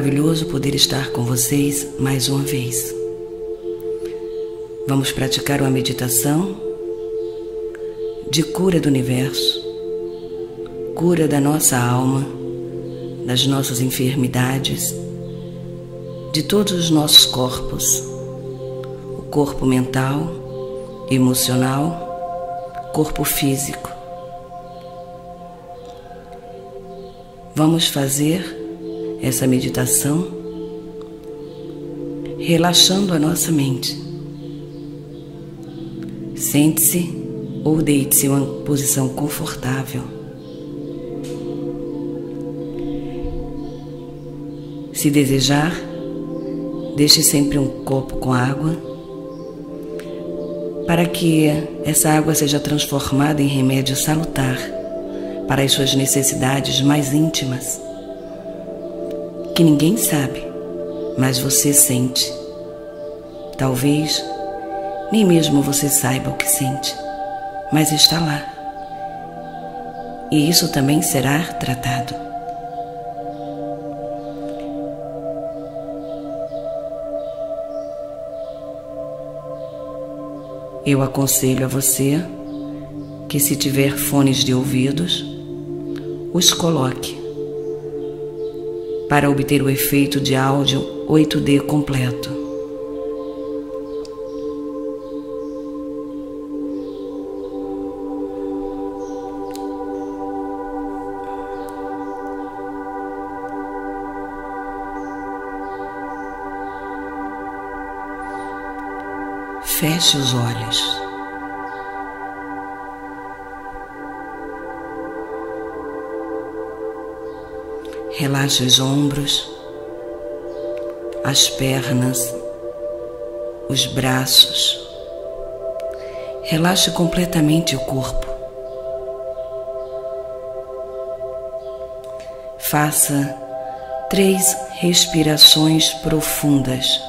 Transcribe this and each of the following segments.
maravilhoso poder estar com vocês mais uma vez. Vamos praticar uma meditação de cura do universo, cura da nossa alma, das nossas enfermidades, de todos os nossos corpos, o corpo mental, emocional, corpo físico. Vamos fazer essa meditação relaxando a nossa mente. Sente-se ou deite-se em uma posição confortável. Se desejar, deixe sempre um copo com água para que essa água seja transformada em remédio salutar para as suas necessidades mais íntimas, que ninguém sabe, mas você sente. Talvez nem mesmo você saiba o que sente, mas está lá. E isso também será tratado. Eu aconselho a você que, se tiver fones de ouvidos, os coloque para obter o efeito de áudio 8D completo. Feche os olhos. Relaxe os ombros, as pernas, os braços. Relaxe completamente o corpo. Faça três respirações profundas.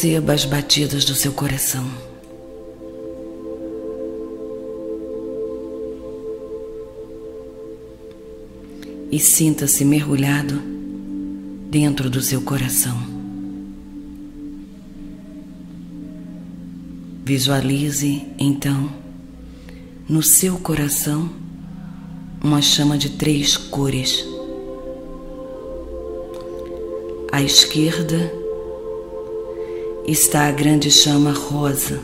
Perceba as batidas do seu coração. E sinta-se mergulhado dentro do seu coração. Visualize então no seu coração uma chama de três cores. À esquerda, está a grande chama rosa,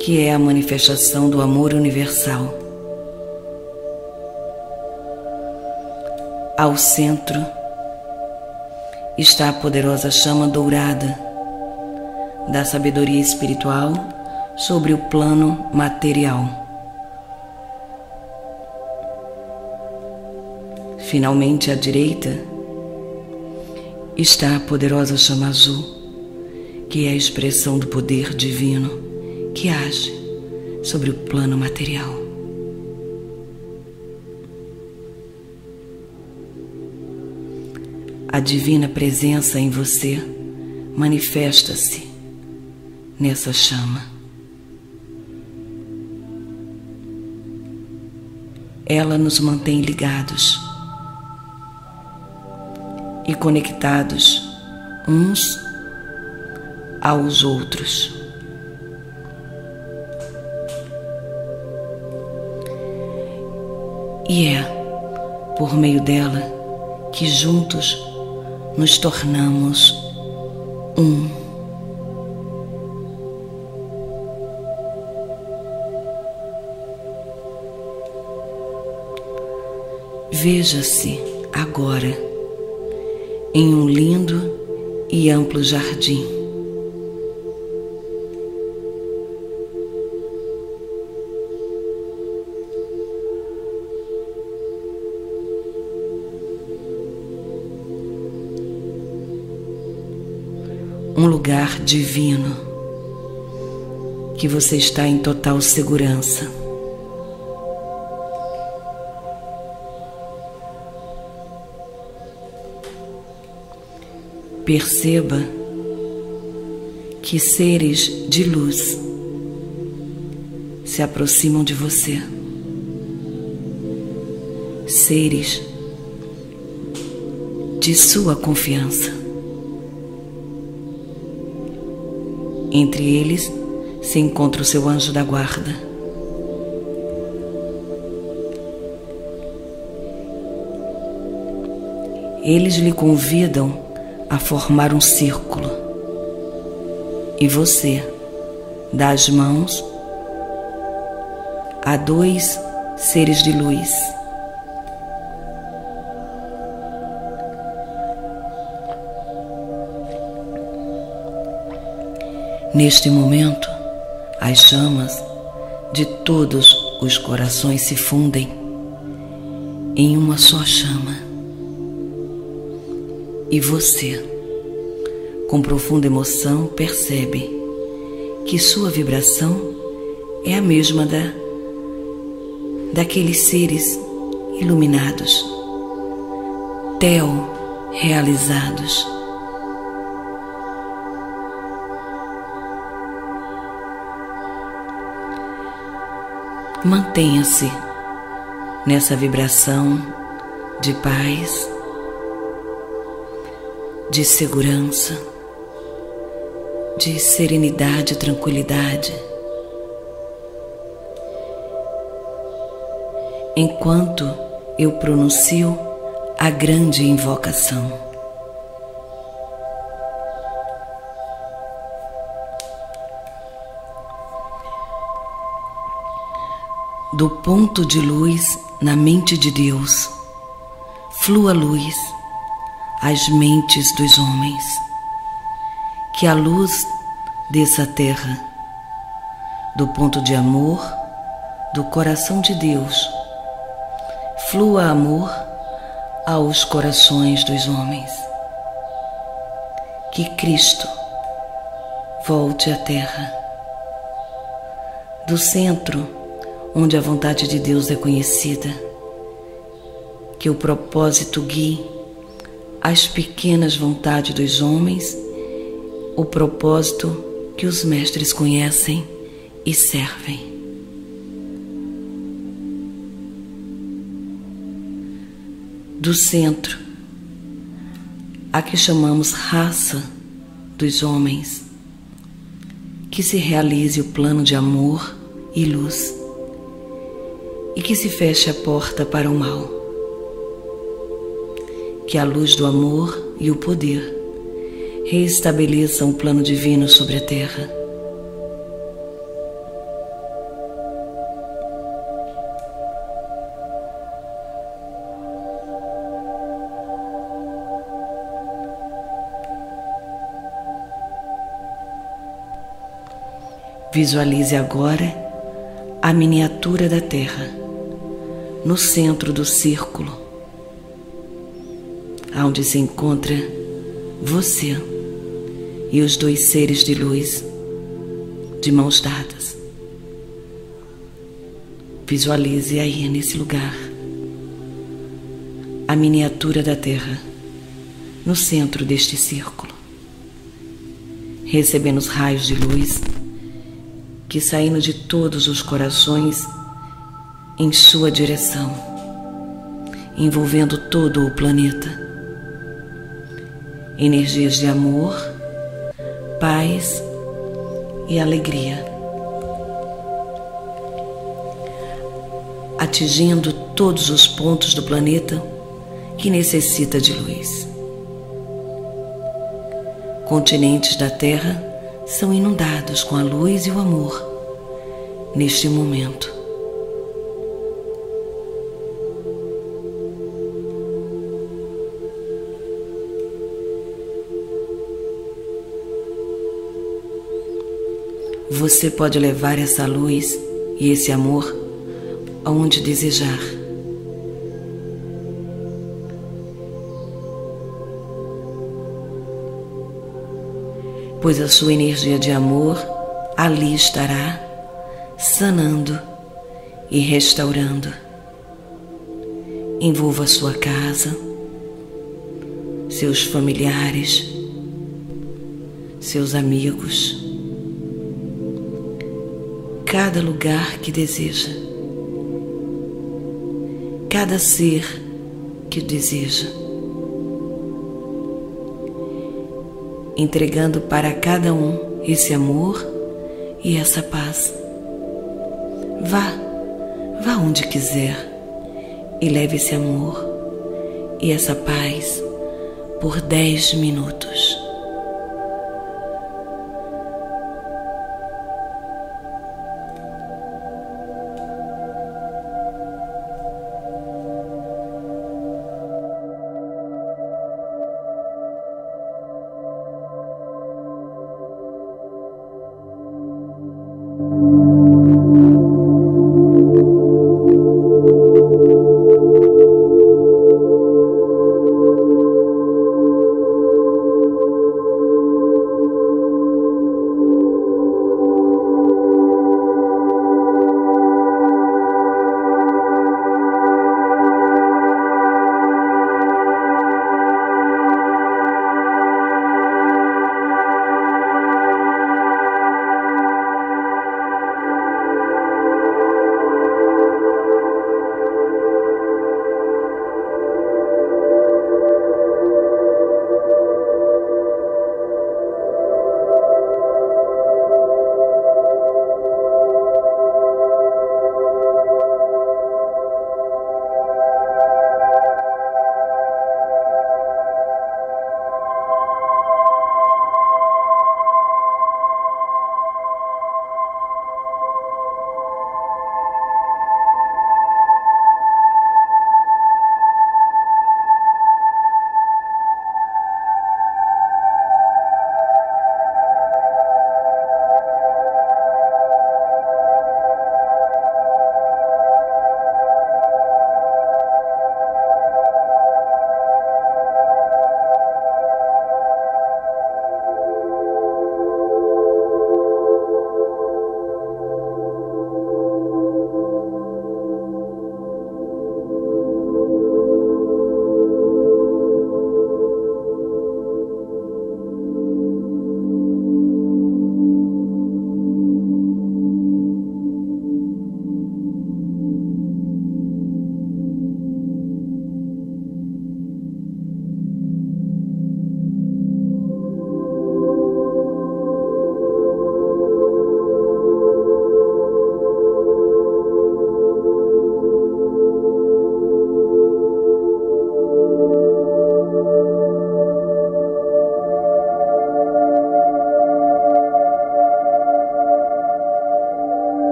que é a manifestação do amor universal. Ao centro está a poderosa chama dourada da sabedoria espiritual sobre o plano material. Finalmente, à direita está a poderosa chama azul que é a expressão do poder divino que age sobre o plano material. A divina presença em você manifesta-se nessa chama. Ela nos mantém ligados e conectados uns aos outros. E é por meio dela que juntos nos tornamos um. Veja-se agora em um lindo e amplo jardim um lugar divino, que você está em total segurança. Perceba que seres de luz se aproximam de você. Seres de sua confiança. Entre eles se encontra o seu anjo da guarda. Eles lhe convidam a formar um círculo e você dá as mãos a dois seres de luz. Neste momento, as chamas de todos os corações se fundem em uma só chama. E você, com profunda emoção, percebe que sua vibração é a mesma da daqueles seres iluminados, tel realizados. Mantenha-se nessa vibração de paz de segurança, de serenidade e tranquilidade. Enquanto eu pronuncio a grande invocação. Do ponto de luz na mente de Deus, flua luz as mentes dos homens. Que a luz dessa terra, do ponto de amor do coração de Deus, flua amor aos corações dos homens. Que Cristo volte à terra, do centro onde a vontade de Deus é conhecida, que o propósito guie as pequenas vontades dos homens, o propósito que os mestres conhecem e servem. Do centro, a que chamamos raça dos homens, que se realize o plano de amor e luz e que se feche a porta para o mal que a luz do amor e o poder reestabeleçam o plano divino sobre a terra. Visualize agora a miniatura da Terra no centro do círculo onde se encontra você e os dois seres de luz de mãos dadas. Visualize aí nesse lugar a miniatura da Terra no centro deste círculo, recebendo os raios de luz que saindo de todos os corações em sua direção, envolvendo todo o planeta energias de amor, paz e alegria, atingindo todos os pontos do planeta que necessita de luz. Continentes da Terra são inundados com a luz e o amor neste momento. Você pode levar essa luz e esse amor aonde desejar. pois a sua energia de amor ali estará, sanando e restaurando. Envolva sua casa, seus familiares, seus amigos, cada lugar que deseja, cada ser que deseja. entregando para cada um esse amor e essa paz. Vá, vá onde quiser e leve esse amor e essa paz por dez minutos.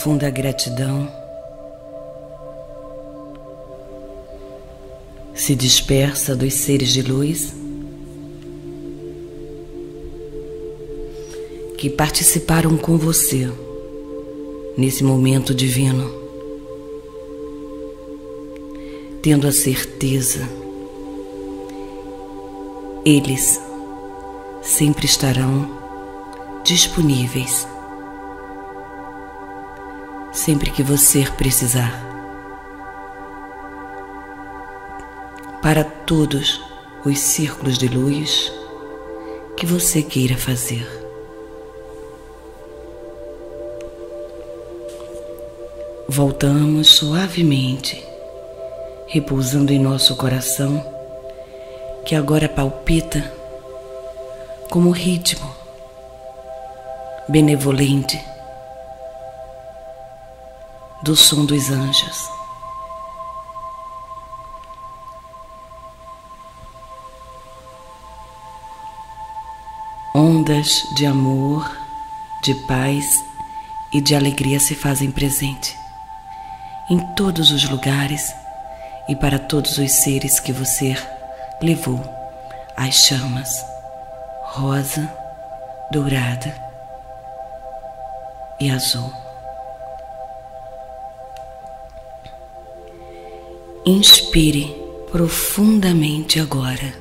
Profunda gratidão, se dispersa dos seres de luz que participaram com você nesse momento divino, tendo a certeza, eles sempre estarão disponíveis sempre que você precisar. Para todos os círculos de luz que você queira fazer. Voltamos suavemente, repousando em nosso coração, que agora palpita como ritmo benevolente do som dos anjos. Ondas de amor, de paz e de alegria se fazem presente em todos os lugares e para todos os seres que você levou às chamas rosa, dourada e azul. Inspire profundamente agora.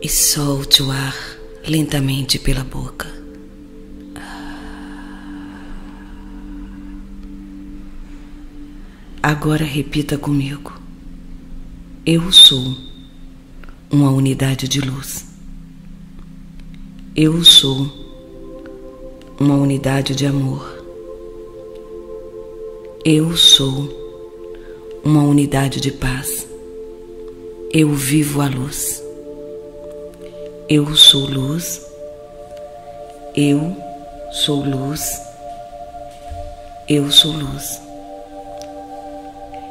E solte o ar lentamente pela boca. Agora repita comigo. Eu sou uma unidade de luz. Eu sou uma unidade de amor. Eu sou uma unidade de paz. Eu vivo a luz. Eu sou luz, eu sou luz, eu sou luz.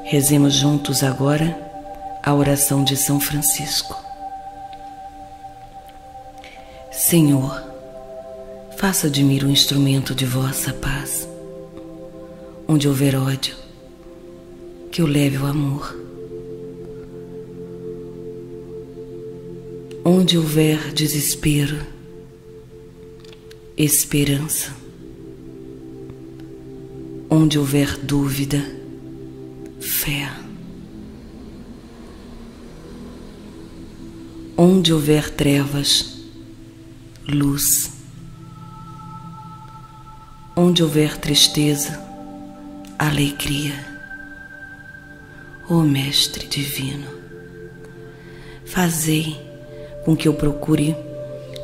Rezemos juntos agora a oração de São Francisco. Senhor, faça de mim um instrumento de vossa paz. Onde houver ódio, que eu leve o amor Onde houver desespero, esperança. Onde houver dúvida, fé. Onde houver trevas, luz. Onde houver tristeza, alegria. Ó oh, Mestre Divino, fazei com que eu procure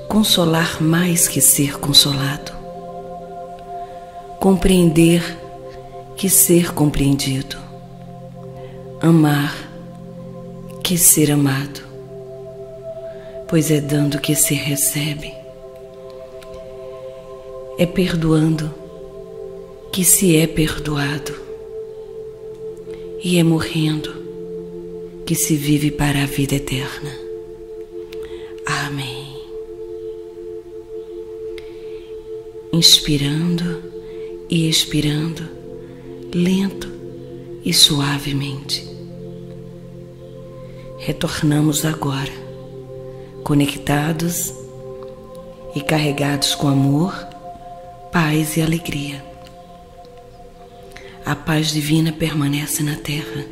consolar mais que ser consolado, compreender que ser compreendido, amar que ser amado, pois é dando que se recebe, é perdoando que se é perdoado, e é morrendo que se vive para a vida eterna. Amém. Inspirando e expirando, lento e suavemente. Retornamos agora, conectados e carregados com amor, paz e alegria. A paz divina permanece na terra.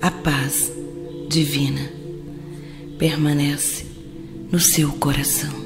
A paz divina permanece no seu coração.